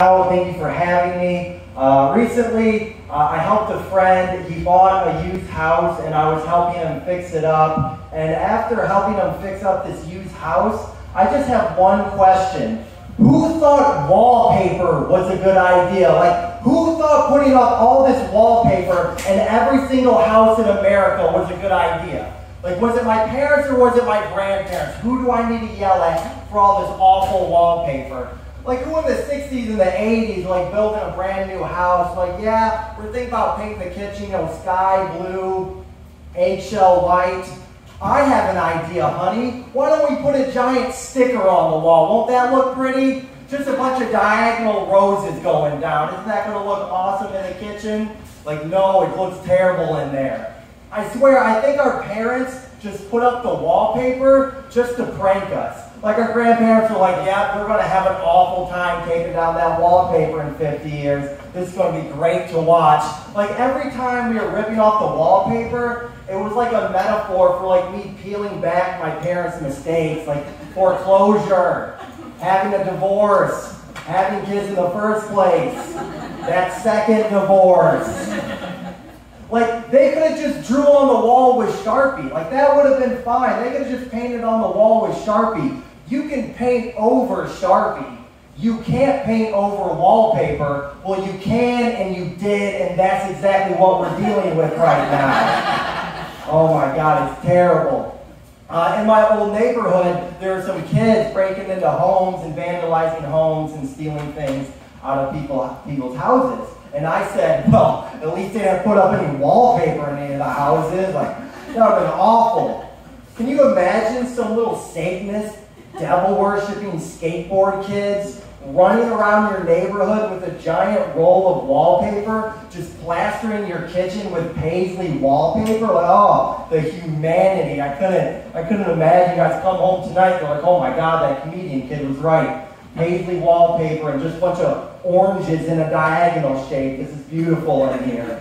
Thank you for having me. Uh, recently, uh, I helped a friend. He bought a used house, and I was helping him fix it up. And after helping him fix up this used house, I just have one question. Who thought wallpaper was a good idea? Like, who thought putting up all this wallpaper in every single house in America was a good idea? Like, was it my parents or was it my grandparents? Who do I need to yell at for all this awful wallpaper? Like who in the 60s and the 80s, like building a brand new house, like yeah, we're thinking about painting the kitchen, you know, sky blue, eggshell white. I have an idea, honey. Why don't we put a giant sticker on the wall? Won't that look pretty? Just a bunch of diagonal roses going down. Isn't that going to look awesome in the kitchen? Like, no, it looks terrible in there. I swear, I think our parents just put up the wallpaper just to prank us. Like our grandparents were like, yeah, we're going to have an awful time taking down that wallpaper in 50 years. This is going to be great to watch. Like every time we were ripping off the wallpaper, it was like a metaphor for like me peeling back my parents' mistakes, like foreclosure, having a divorce, having kids in the first place, that second divorce. Like, they could have just drew on the wall with Sharpie. Like, that would have been fine. They could have just painted on the wall with Sharpie. You can paint over Sharpie. You can't paint over wallpaper. Well, you can and you did, and that's exactly what we're dealing with right now. oh my God, it's terrible. Uh, in my old neighborhood, there were some kids breaking into homes and vandalizing homes and stealing things out of people, people's houses. And I said, well, at least they didn't put up any wallpaper in any of the houses. Like, that would have been awful. Can you imagine some little Satanist devil worshipping skateboard kids running around your neighborhood with a giant roll of wallpaper, just plastering your kitchen with paisley wallpaper. Like, oh, the humanity. I couldn't, I couldn't imagine you guys come home tonight. They're like, oh my God, that comedian kid was right. Paisley wallpaper and just a bunch of oranges in a diagonal shape. This is beautiful in here.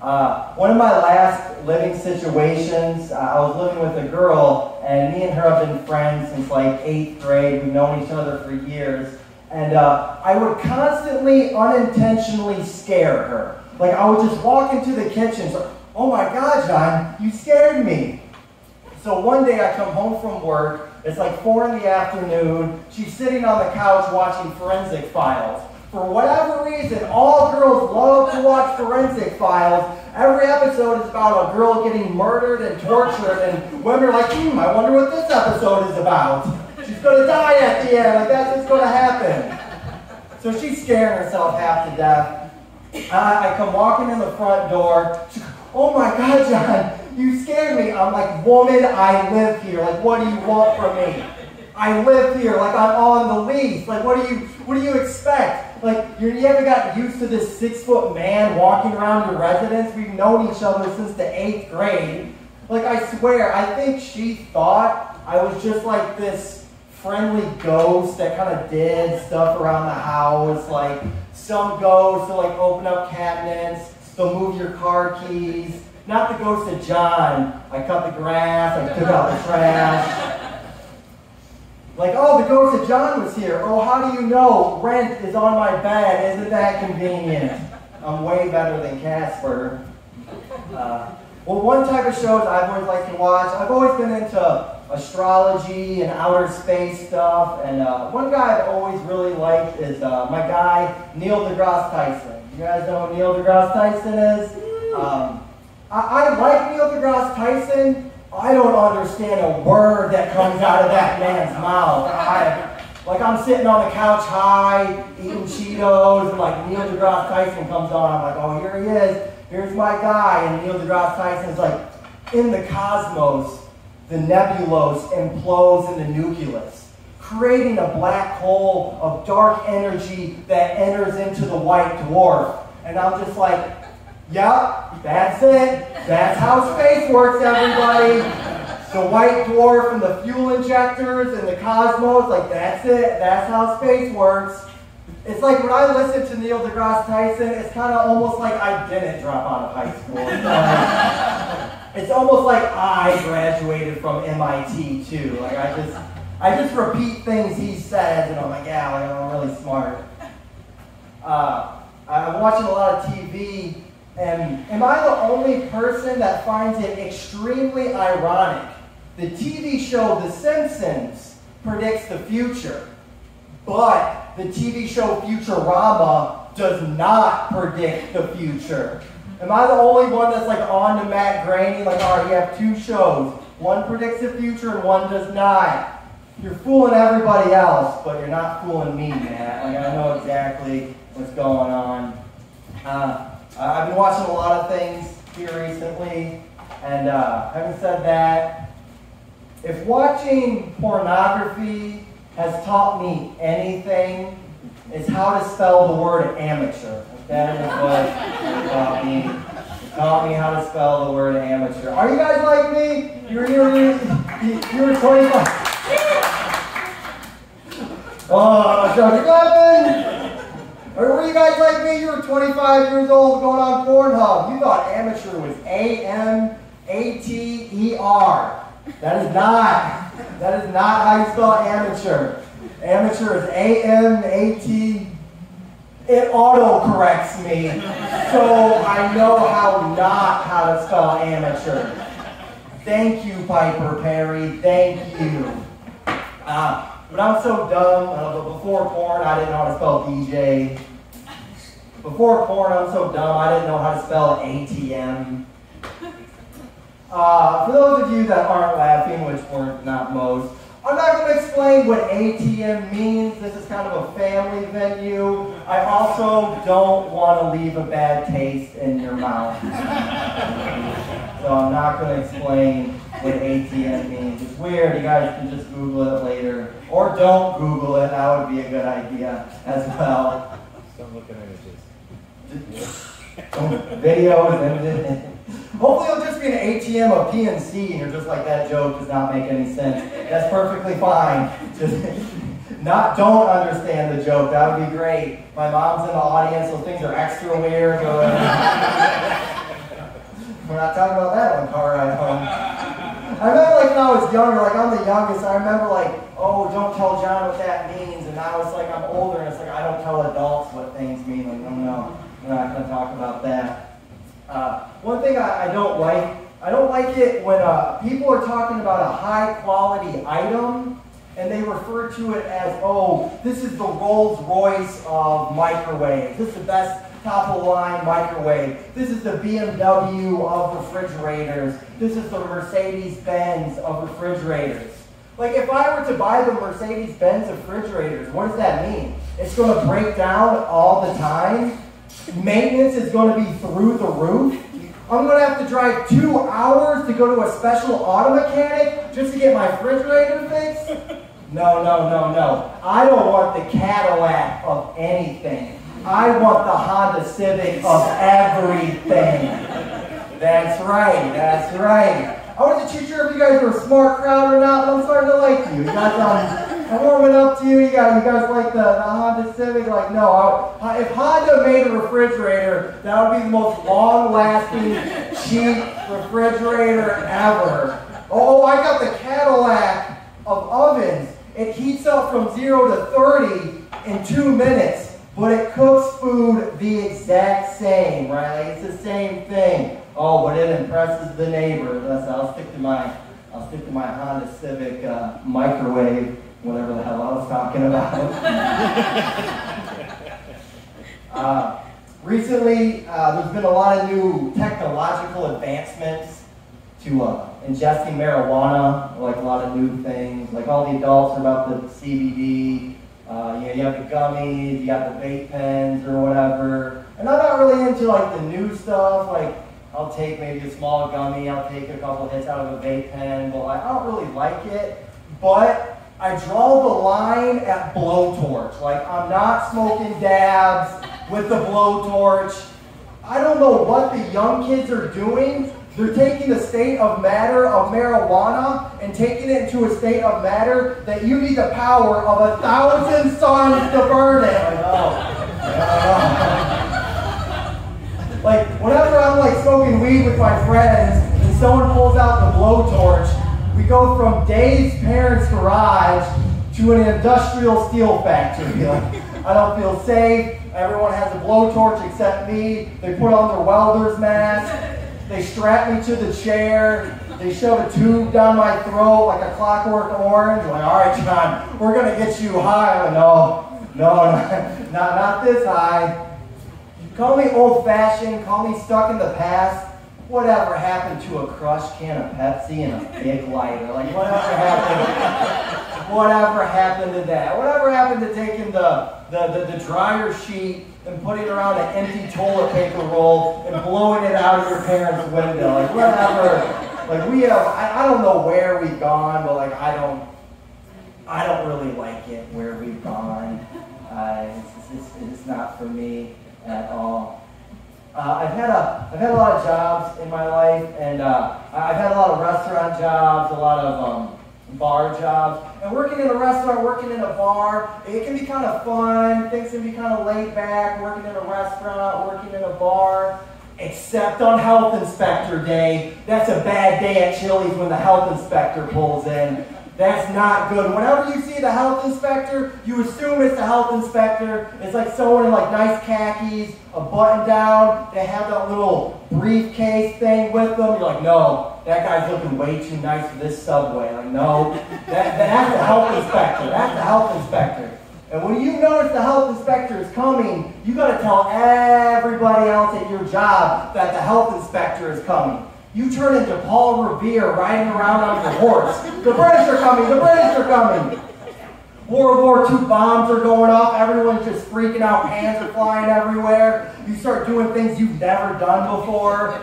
Uh, one of my last living situations, uh, I was living with a girl, and me and her have been friends since like eighth grade. We've known each other for years. And uh, I would constantly, unintentionally scare her. Like I would just walk into the kitchen, so, oh my God, John, you scared me. So one day I come home from work, it's like four in the afternoon, she's sitting on the couch watching Forensic Files. For whatever reason, all girls love to watch forensic files. Every episode is about a girl getting murdered and tortured, and women are like, hmm, I wonder what this episode is about. She's to die at the end. Like, that's what's going to happen. So she's scaring herself half to death. I, I come walking in the front door. She, oh my God, John, you scared me. I'm like, woman, I live here. Like, what do you want from me? I live here. Like, I'm on the lease. Like, what do you, what do you expect? like you haven't used to this six foot man walking around your residence. We've known each other since the eighth grade. Like I swear, I think she thought I was just like this friendly ghost that kind of did stuff around the house. Like some ghost to like open up cabinets, they'll move your car keys. Not the ghost of John. I cut the grass, I took out the trash. Like, oh, the ghost of John was here. Oh, how do you know? Rent is on my bed. Isn't that convenient? I'm way better than Casper. Uh, well, one type of shows I've always liked to watch, I've always been into astrology and outer space stuff. And uh, one guy I've always really liked is uh, my guy, Neil deGrasse Tyson. You guys know who Neil deGrasse Tyson is? Um, I, I like Neil deGrasse Tyson I don't understand a word that comes out of that man's mouth. I, like I'm sitting on the couch high, eating Cheetos, and like Neil deGrasse Tyson comes on. I'm like, oh, here he is. Here's my guy. And Neil deGrasse Tyson's like, in the cosmos, the nebulose implodes in the nucleus, creating a black hole of dark energy that enters into the white dwarf. And I'm just like, Yep, that's it. That's how space works, everybody. The white dwarf and the fuel injectors and the cosmos, like that's it. That's how space works. It's like when I listen to Neil deGrasse Tyson, it's kind of almost like I didn't drop out of high school. it's almost like I graduated from MIT too. Like I just, I just repeat things he says, and I'm like, yeah, like, I'm really smart. uh, I'm watching a lot of TV, and am I the only person that finds it extremely ironic? The TV show The Simpsons predicts the future, but the TV show Futurama does not predict the future. Am I the only one that's like on to Matt Groening? Like, all right, you have two shows. One predicts the future and one does not. You're fooling everybody else, but you're not fooling me, Matt. Like, I know exactly what's going on. Uh, I've been watching a lot of things here recently, and uh, having said that, if watching pornography has taught me anything, it's how to spell the word amateur. That is what taught me. Taught me how to spell the word amateur. Are you guys like me? You're, you're, you're, you're 25. Oh, Dr. Or were you guys like me? You were 25 years old going on Pornhub. You thought amateur was A-M-A-T-E-R. That is not. That is not how you spell amateur. Amateur is A-M-A-T. It auto corrects me, so I know how not how to spell amateur. Thank you, Piper Perry. Thank you. Uh, but I'm so dumb. Uh, but before porn, I didn't know how to spell DJ. Before porn, I'm so dumb. I didn't know how to spell ATM. Uh, for those of you that aren't laughing, which weren't not most, I'm not going to explain what ATM means. This is kind of a family venue. I also don't want to leave a bad taste in your mouth. so I'm not going to explain what ATM means. It's weird. You guys can just Google it later. Or don't Google it. That would be a good idea as well. Don't look at images. Videos and Hopefully it'll just be an ATM of PNC and you're just like, that joke does not make any sense. That's perfectly fine. Just not don't understand the joke. That would be great. My mom's in the audience, so things are extra weird. We're not talking about that on car ride home. I remember like when I was younger, like I'm the youngest, I remember like, oh, don't tell John what that means. And now it's like I'm older and it's like I don't tell adults what things mean. Like, no, no, we're not going to talk about that. Uh, one thing I, I, don't like, I don't like it when uh, people are talking about a high quality item and they refer to it as, oh, this is the Rolls Royce of microwaves. This is the best top of line microwave. This is the BMW of refrigerators. This is the Mercedes Benz of refrigerators. Like if I were to buy the Mercedes Benz refrigerators, what does that mean? It's going to break down all the time? Maintenance is going to be through the roof. I'm going to have to drive two hours to go to a special auto mechanic just to get my refrigerator fixed? No, no, no, no. I don't want the Cadillac of anything. I want the Honda Civic of everything. That's right, that's right. I wasn't too sure if you guys were a smart crowd or not, but I'm starting to like you. You guys, um, I'm warming up to you. You guys, you guys like the, the Honda Civic? Like, no. I, if Honda made a refrigerator, that would be the most long-lasting, cheap refrigerator ever. Oh, I got the Cadillac of ovens. It heats up from 0 to 30 in two minutes, but it cooks food the exact same, right? It's the same thing. Oh, but it impresses the neighbor. I'll stick to my, I'll stick to my Honda Civic uh, microwave whatever the hell I was talking about. uh, recently, uh, there's been a lot of new technological advancements to uh, ingesting marijuana, like a lot of new things. Like all the adults are about the CBD. Uh, you, know, you have the gummies, you got the vape pens or whatever. And I'm not really into like the new stuff. Like I'll take maybe a small gummy, I'll take a couple hits out of a vape pen, but like, I don't really like it. But I draw the line at blowtorch. Like, I'm not smoking dabs with the blowtorch. I don't know what the young kids are doing. They're taking the state of matter of marijuana and taking it into a state of matter that you need the power of a thousand suns to burn it. Like, whenever I'm like smoking weed with my friends and someone pulls out the blowtorch, we go from Dave's parents' garage to an industrial steel factory. Like, I don't feel safe. Everyone has a blowtorch except me. They put on their welder's mask. They strap me to the chair. They shove a tube down my throat like a clockwork orange. Like, all right, John, we're gonna get you high. Like, no, no, not, not, not this high. Call me old-fashioned. Call me stuck in the past. Whatever happened to a crushed can of Pepsi and a big lighter? Like, whatever happened? Whatever happened to that? Whatever happened to taking the, the, the, the dryer sheet and putting it around an empty toilet paper roll and blowing it out of your parents' window? Like, whatever. Like, we have, I, I don't know where we've gone, but like, I don't, I don't really like it where we've gone. Uh, it's, it's, it's not for me at all. Uh, I've had a I've had a lot of jobs in my life, and uh, I've had a lot of restaurant jobs, a lot of um, bar jobs. And working in a restaurant, working in a bar, it can be kind of fun. Things can be kind of laid back. Working in a restaurant, working in a bar, except on health inspector day. That's a bad day at Chili's when the health inspector pulls in. That's not good. Whenever you see the health inspector, you assume it's the health inspector. It's like someone in like nice khakis, a button down. They have that little briefcase thing with them. You're like, no, that guy's looking way too nice for this subway. Like, no, that, that's the health inspector. That's the health inspector. And when you notice the health inspector is coming, you got to tell everybody else at your job that the health inspector is coming. You turn into Paul Revere riding around on your horse. The British are coming, the British are coming. World War II bombs are going off, everyone's just freaking out, Hands are flying everywhere. You start doing things you've never done before.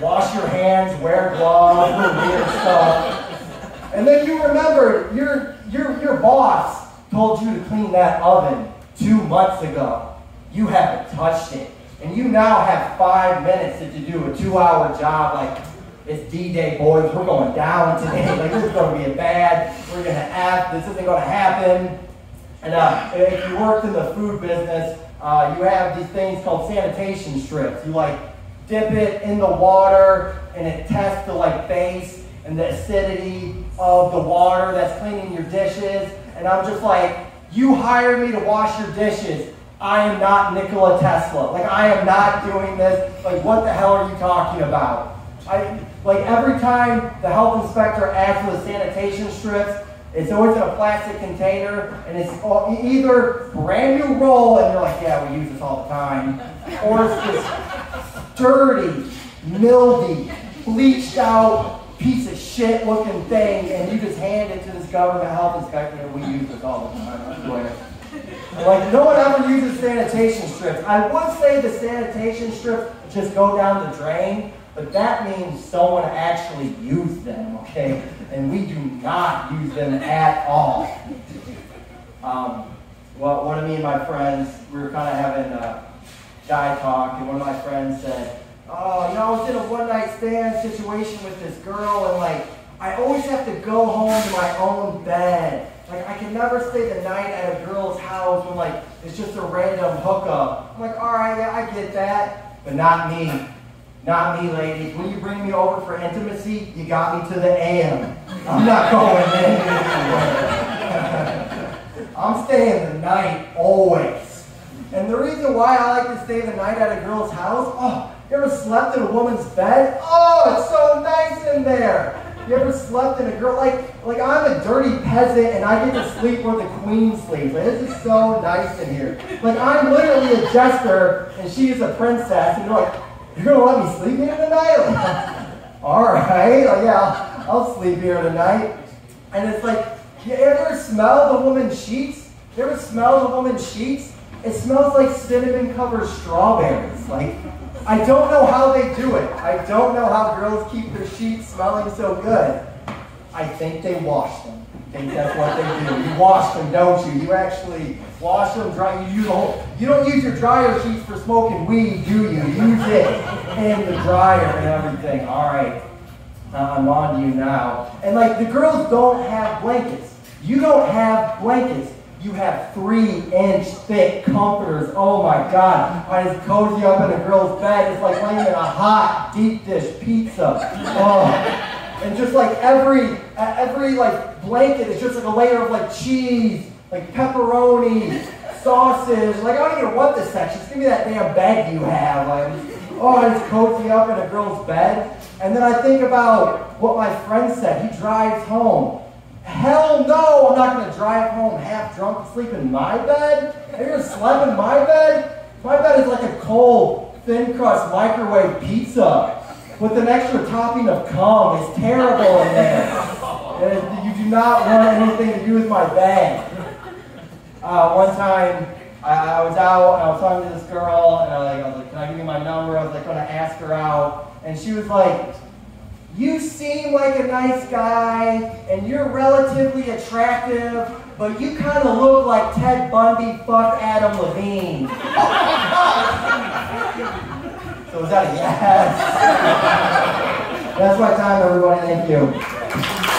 Wash your hands, wear gloves, weird stuff. And then you remember your, your, your boss told you to clean that oven two months ago. You haven't touched it. And you now have five minutes to do a two-hour job like it's D-Day, boys. We're going down today. Like, this is going to be a bad. We're going to have, this isn't going to happen. And uh, if you worked in the food business, uh, you have these things called sanitation strips. You like dip it in the water and it tests the like base and the acidity of the water that's cleaning your dishes. And I'm just like, you hired me to wash your dishes. I am not Nikola Tesla. Like, I am not doing this. Like, what the hell are you talking about? I, like every time the health inspector asks for the sanitation strips, it's always in a plastic container, and it's either brand new roll, and you're like, yeah, we use this all the time, or it's this dirty, mildy, bleached out piece of shit looking thing, and you just hand it to this government health inspector, and we use this all the time. Like, no one ever uses sanitation strips. I would say the sanitation strips just go down the drain, but that means someone actually used them, okay? And we do not use them at all. Um, well, one of me and my friends, we were kind of having a guy talk, and one of my friends said, oh, you know, I was in a one-night stand situation with this girl, and like, I always have to go home to my own bed. Never stay the night at a girl's house when, like, it's just a random hookup. I'm like, all right, yeah, I get that, but not me. Not me, ladies. When you bring me over for intimacy, you got me to the AM. I'm not going anywhere. I'm staying the night always. And the reason why I like to stay the night at a girl's house, oh, you ever slept in a woman's bed? Oh, it's so nice in there. You ever slept in a girl like like I'm a dirty peasant and I get to sleep where the queen sleeps. Like, this is so nice in here. Like I'm literally a jester and she is a princess, and you're like, you're gonna let me sleep here tonight? Like, all right, like, yeah, I'll, I'll sleep here tonight. And it's like, you ever smell the woman's sheets? You ever smell the woman's sheets? It smells like cinnamon covered strawberries. Like, I don't know how they do it. I don't know how girls keep their sheets smelling so good. I think they wash them. I think that's what they do. You wash them, don't you? You actually wash them, dry. You use the whole. You don't use your dryer sheets for smoking weed, do you? Use it in the dryer and everything. All right, I'm on you now. And like the girls don't have blankets. You don't have blankets. You have three inch thick comforters. Oh my God. I just cozy up in a girl's bed. It's like laying in a hot deep dish pizza. Oh. And just like every, every like blanket is just like a layer of like cheese, like pepperoni, sausage. Like, I don't even want this section. Just give me that damn bed you have. Like, oh, I just cozy up in a girl's bed. And then I think about what my friend said. He drives home. Hell no, I'm not going to drive home half drunk and sleep in my bed. Have you ever slept in my bed? My bed is like a cold, thin crust microwave pizza with an extra topping of cum. It's terrible in there. And you do not want anything to do with my bed. Uh, one time, I, I, was out and I was talking to this girl, and I, I was like, "Can I give you my number?" I was like, going to ask her out, and she was like, "You seem like a nice guy, and you're relatively attractive, but you kind of look like Ted Bundy fucked Adam Levine." so was that a yes? That's my time, everybody. Thank you.